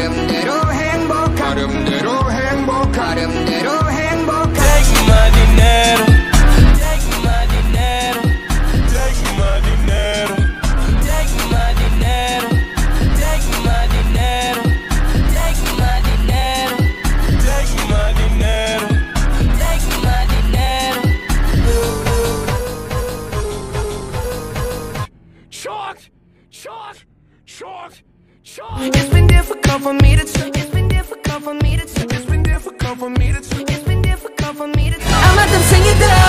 나름대로 행복 나름대로 행복 나름대로 행복 Take my dinero. Take my dinero. Take my dinero. Take my dinero. Take my dinero. Take my dinero. Take my dinero. Take my dinero. Shocked! Shocked! Shocked! it's been difficult for me to trust. It's been difficult for me to trust. It's been difficult for me to trust. It's been difficult for me to trust. I'm at them singing that.